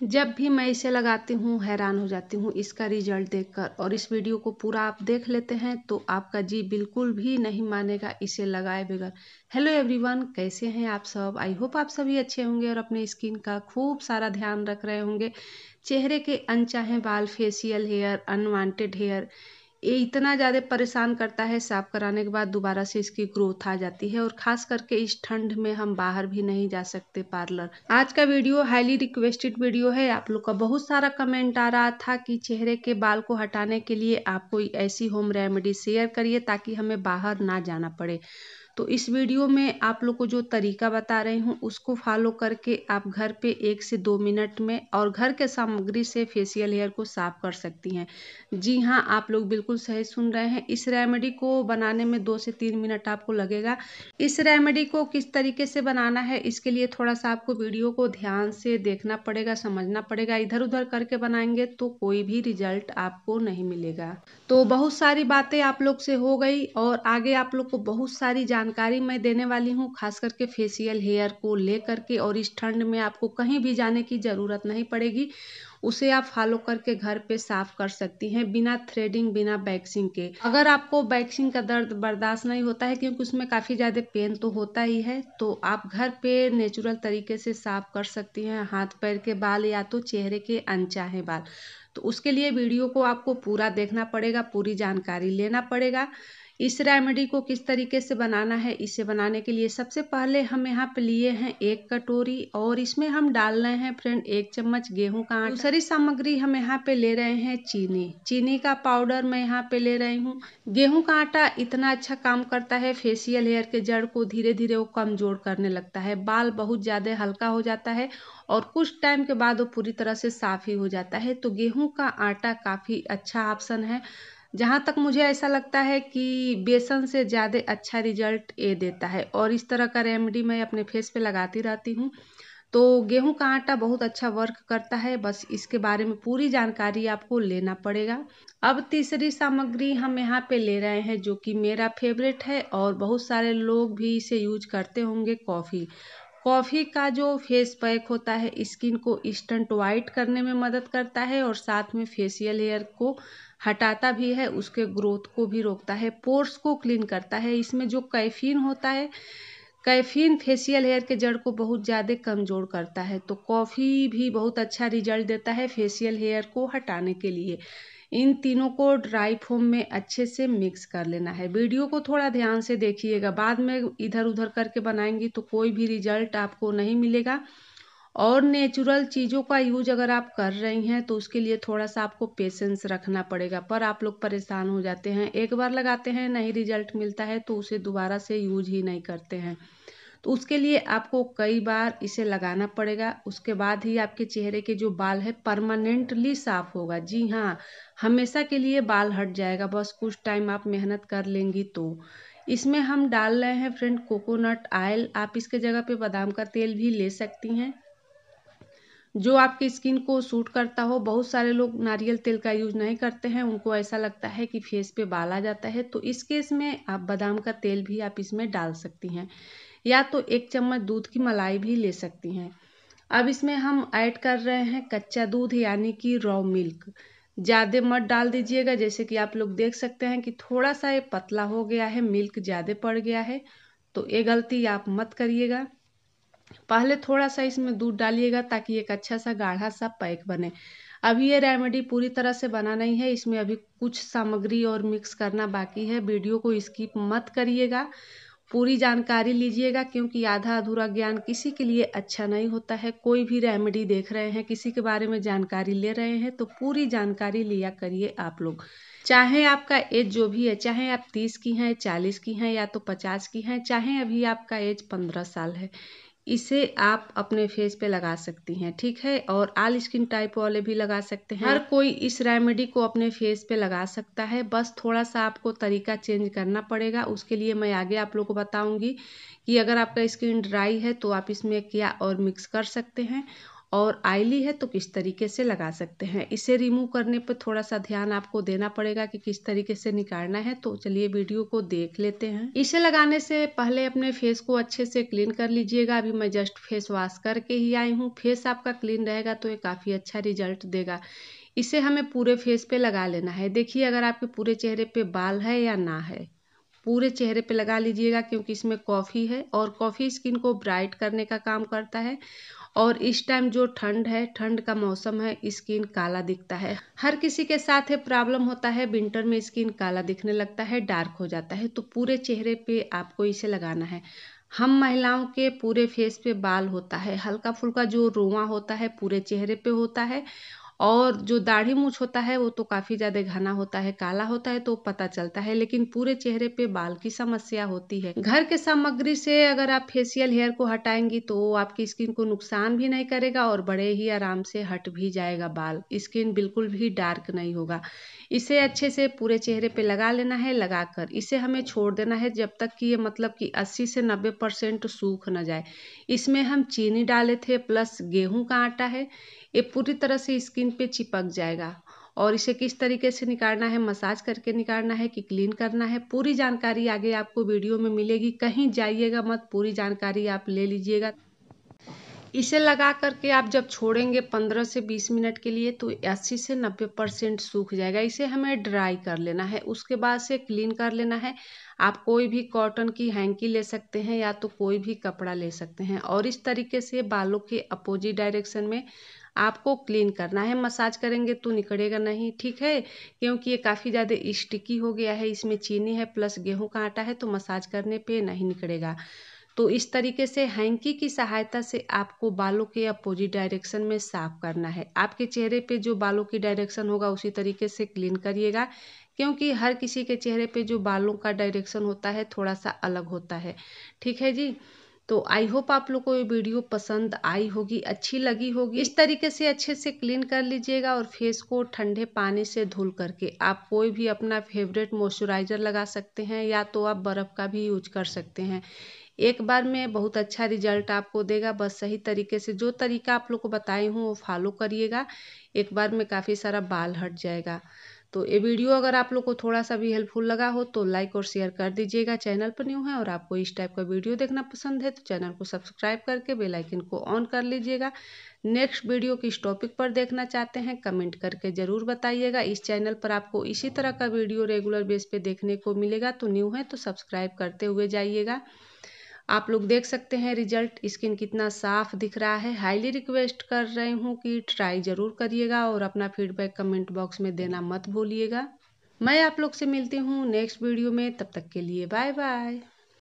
जब भी मैं इसे लगाती हूँ, हैरान हो जाती हूँ। इसका रिज़ल्ट देखकर और इस वीडियो को पूरा आप देख लेते हैं तो आपका जी बिल्कुल भी नहीं मानेगा इसे लगाए बगैर। हेलो एवरीवन कैसे हैं आप सब? आई होप आप सभी अच्छे होंगे और अपने स्किन का खूब सारा ध्यान रख रहे होंगे। चेहरे के अनचाहे बाल फेसियल हेयर अनवांटेड हेयर ये इतना ज़्यादा परेशान करता है साफ़ कराने के बाद दोबारा से इसकी ग्रोथ आ जाती है और ख़ास करके इस ठंड में हम बाहर भी नहीं जा सकते पार्लर। आज का वीडियो हाईली रिक्वेस्टेड वीडियो है। आप लोग का बहुत सारा कमेंट आ रहा था कि चेहरे के बाल को हटाने के लिए आप कोई ऐसी होम रेमेडी शेयर करिए ताकि हमें बाहर ना जाना पड़े। तो इस वीडियो में आप लोग को जो तरीका बता रही हूँ, उसको फॉलो करके आप घर पे एक से दो मिनट में और घर के सामग्री से फेशियल हेयर को साफ़ कर सकती हैं। जी हाँ आप लोग बिल्कुल सही सुन रहे हैं। इस रेमेडी को बनाने में दो से तीन मिनट आपको लगेगा। इस रेमेडी को किस तरीके से बनाना है, इसके लिए थोड़ा सा आपको वीडियो को ध्यान से देखना पड़ेगा, समझना पड़ेगा। इधर उधर करके बनाएँगे तो कोई भी रिज़ल्ट आपको नहीं मिलेगा। तो बहुत सारी बातें आप लोग से हो गई और आगे आप लोग को बहुत सारी जान जानकारी मैं देने वाली हूँ, खास करके फेसियल हेयर को लेकर के और इस ठंड में आपको कहीं भी जाने की ज़रूरत नहीं पड़ेगी। उसे आप फॉलो करके घर पे साफ़ कर सकती हैं बिना थ्रेडिंग बिना बैक्सिंग के। अगर आपको बैक्सिंग का दर्द बर्दाश्त नहीं होता है, क्योंकि उसमें काफ़ी ज़्यादा पेन तो होता ही है तो आप घर पे नेचुरल तरीके से साफ़ कर सकती हैं, हाथ पैर के बाल या तो चेहरे के अनचाहे बाल। तो उसके लिए वीडियो को आपको पूरा देखना पड़ेगा, पूरी जानकारी लेना पड़ेगा। इस रेमेडी को किस तरीके से बनाना है, इसे बनाने के लिए सबसे पहले हम यहाँ पे लिए हैं एक कटोरी और इसमें हम डाल रहे हैं फ्रेंड एक चम्मच गेहूँ का आटा। दूसरी सामग्री हम यहाँ पे ले रहे हैं चीनी। चीनी का पाउडर मैं यहाँ पे ले रही हूँ। गेहूँ का आटा इतना अच्छा काम करता है फेशियल हेयर के जड़ को धीरे धीरे वो कमज़ोर करने लगता है। बाल बहुत ज़्यादा हल्का हो जाता है और कुछ टाइम के बाद वो पूरी तरह से साफ़ ही हो जाता है। तो गेहूँ का आटा काफ़ी अच्छा ऑप्शन है। जहाँ तक मुझे ऐसा लगता है कि बेसन से ज़्यादा अच्छा रिज़ल्ट ये देता है। और इस तरह का रेमेडी मैं अपने फेस पे लगाती रहती हूँ। तो गेहूँ का आटा बहुत अच्छा वर्क करता है। बस इसके बारे में पूरी जानकारी आपको लेना पड़ेगा। अब तीसरी सामग्री हम यहाँ पे ले रहे हैं जो कि मेरा फेवरेट है और बहुत सारे लोग भी इसे यूज़ करते होंगे कॉफ़ी कॉफ़ी का जो फेस पैक होता है, स्किन को इंस्टेंट वाइट करने में मदद करता है और साथ में फेशियल हेयर को हटाता भी है, उसके ग्रोथ को भी रोकता है, पोर्स को क्लीन करता है। इसमें जो कैफीन होता है, कैफीन फेशियल हेयर के जड़ को बहुत ज़्यादा कमज़ोर करता है। तो कॉफ़ी भी बहुत अच्छा रिज़ल्ट देता है फेशियल हेयर को हटाने के लिए। इन तीनों को ड्राई फोम में अच्छे से मिक्स कर लेना है। वीडियो को थोड़ा ध्यान से देखिएगा। बाद में इधर उधर करके बनाएँगी तो कोई भी रिज़ल्ट आपको नहीं मिलेगा। और नेचुरल चीज़ों का यूज़ अगर आप कर रही हैं तो उसके लिए थोड़ा सा आपको पेशेंस रखना पड़ेगा। पर आप लोग परेशान हो जाते हैं। एक बार लगाते हैं, नहीं रिज़ल्ट मिलता है तो उसे दोबारा से यूज़ ही नहीं करते हैं। तो उसके लिए आपको कई बार इसे लगाना पड़ेगा। उसके बाद ही आपके चेहरे के जो बाल है परमानेंटली साफ़ होगा। जी हाँ हमेशा के लिए बाल हट जाएगा। बस कुछ टाइम आप मेहनत कर लेंगी तो। इसमें हम डाल रहे हैं फ्रेंड कोकोनट ऑयल आप इसके जगह पे बादाम का तेल भी ले सकती हैं। जो आपकी स्किन को सूट करता हो। बहुत सारे लोग नारियल तेल का यूज़ नहीं करते हैं। उनको ऐसा लगता है कि फेस पे बाल आ जाता है। तो इस केस में आप बादाम का तेल भी आप इसमें डाल सकती हैं। या तो एक चम्मच दूध की मलाई भी ले सकती हैं। अब इसमें हम ऐड कर रहे हैं कच्चा दूध, यानी कि रॉ मिल्क ज़्यादा मत डाल दीजिएगा, जैसे कि आप लोग देख सकते हैं कि थोड़ा सा ये पतला हो गया है मिल्क ज़्यादा पड़ गया है तो ये गलती आप मत करिएगा। पहले थोड़ा सा इसमें दूध डालिएगा, ताकि एक अच्छा सा गाढ़ा सा पैक बने। अभी ये रेमेडी पूरी तरह से बना नहीं है, इसमें अभी कुछ सामग्री और मिक्स करना बाकी है, वीडियो को स्किप मत करिएगा। पूरी जानकारी लीजिएगा, क्योंकि आधा अधूरा ज्ञान किसी के लिए अच्छा नहीं होता है। कोई भी रेमेडी देख रहे हैं, किसी के बारे में जानकारी ले रहे हैं तो पूरी जानकारी लिया करिए आप लोग। चाहे आपका एज जो भी है, चाहे आप तीस की हैं, चालीस की हैं, या तो पचास की हैं, चाहे अभी आपका एज पंद्रह साल है। इसे आप अपने फेस पे लगा सकती हैं, ठीक है? और आल स्किन टाइप वाले भी लगा सकते हैं। हर कोई इस रेमेडी को अपने फेस पे लगा सकता है। बस थोड़ा सा आपको तरीका चेंज करना पड़ेगा। उसके लिए मैं आगे आप लोग को बताऊँगी कि अगर आपका स्किन ड्राई है तो आप इसमें क्या और मिक्स कर सकते हैं। और आयली है तो किस तरीके से लगा सकते हैं? इसे रिमूव करने पर थोड़ा सा ध्यान आपको देना पड़ेगा कि किस तरीके से निकालना है तो चलिए वीडियो को देख लेते हैं। इसे लगाने से पहले अपने फेस को अच्छे से क्लीन कर लीजिएगा। अभी मैं जस्ट फेस वॉश करके ही आई हूँ। फेस आपका क्लीन रहेगा तो ये काफ़ी अच्छा रिज़ल्ट देगा। इसे हमें पूरे फेस पे लगा लेना है। देखिए, अगर आपके पूरे चेहरे पे बाल है या ना है, पूरे चेहरे पे लगा लीजिएगा क्योंकि इसमें कॉफ़ी है और कॉफ़ी स्किन को ब्राइट करने का काम करता है। और इस टाइम जो ठंड है, ठंड का मौसम है स्किन काला दिखता है। हर किसी के साथ है प्रॉब्लम होता है विंटर में स्किन काला दिखने लगता है डार्क हो जाता है। तो पूरे चेहरे पे आपको इसे लगाना है। हम महिलाओं के पूरे फेस पे बाल होता है हल्का फुल्का जो रोआ होता है, पूरे चेहरे पे होता है। और जो दाढ़ी मूछ होता है, वो तो काफ़ी ज़्यादा घना होता है, काला होता है तो पता चलता है, लेकिन पूरे चेहरे पे बाल की समस्या होती है। घर के सामग्री से अगर आप फेशियल हेयर को हटाएँगी तो आपकी स्किन को नुकसान भी नहीं करेगा और बड़े ही आराम से हट भी जाएगा बाल। स्किन बिल्कुल भी डार्क नहीं होगा। इसे अच्छे से पूरे चेहरे पे लगा लेना है, लगाकर। इसे हमें छोड़ देना है, जब तक कि ये मतलब कि 80 से 90 परसेंट सूख न जाए। इसमें हम चीनी डाले थे, प्लस गेहूँ का आटा है। ये पूरी तरह से स्किन पे चिपक जाएगा। और इसे किस तरीके से निकालना है, मसाज करके निकालना है कि क्लीन करना है, पूरी जानकारी आगे आपको वीडियो में मिलेगी। कहीं जाइएगा मत, पूरी जानकारी आप ले लीजिएगा। इसे लगा करके आप जब छोड़ेंगे 15 से 20 मिनट के लिए तो 80 से 90 परसेंट सूख जाएगा। इसे हमें ड्राई कर लेना है, उसके बाद से क्लीन कर लेना है। आप कोई भी कॉटन की हैंकी ले सकते हैं या तो कोई भी कपड़ा ले सकते हैं। और इस तरीके से बालों के अपोजिट डायरेक्शन में आपको क्लीन करना है मसाज करेंगे तो निकलेगा नहीं, ठीक है? क्योंकि ये काफ़ी ज़्यादा स्टिकी हो गया है, इसमें चीनी है प्लस गेहूँ का आटा है तो मसाज करने पे नहीं निकलेगा। तो इस तरीके से हैंकी की सहायता से आपको बालों के अपोजिट डायरेक्शन में साफ़ करना है। आपके चेहरे पे जो बालों की डायरेक्शन होगा, उसी तरीके से क्लीन करिएगा, क्योंकि हर किसी के चेहरे पे जो बालों का डायरेक्शन होता है, थोड़ा सा अलग होता है। ठीक है जी? तो आई होप आप लोग को ये वीडियो पसंद आई होगी, अच्छी लगी होगी। इस तरीके से अच्छे से क्लीन कर लीजिएगा और फेस को ठंडे पानी से धुल करके आप कोई भी अपना फेवरेट मॉइस्चराइज़र लगा सकते हैं या तो आप बर्फ़ का भी यूज़ कर सकते हैं। एक बार में बहुत अच्छा रिज़ल्ट आपको देगा। बस सही तरीके से जो तरीका आप लोग को बताई हूँ वो फॉलो करिएगा। एक बार में काफ़ी सारा बाल हट जाएगा। तो ये वीडियो अगर आप लोग को थोड़ा सा भी हेल्पफुल लगा हो तो लाइक और शेयर कर दीजिएगा। चैनल पर न्यू है और आपको इस टाइप का वीडियो देखना पसंद है तो चैनल को सब्सक्राइब करके बेल आइकन को ऑन कर लीजिएगा। नेक्स्ट वीडियो किस टॉपिक पर देखना चाहते हैं कमेंट करके ज़रूर बताइएगा। इस चैनल पर आपको इसी तरह का वीडियो रेगुलर बेस पे देखने को मिलेगा। तो न्यू है तो सब्सक्राइब करते हुए जाइएगा। आप लोग देख सकते हैं रिज़ल्ट। स्किन कितना साफ़ दिख रहा है। हाईली रिक्वेस्ट कर रही हूँ कि ट्राई ज़रूर करिएगा और अपना फीडबैक कमेंट बॉक्स में देना मत भूलिएगा। मैं आप लोग से मिलती हूँ नेक्स्ट वीडियो में। तब तक के लिए बाय बाय।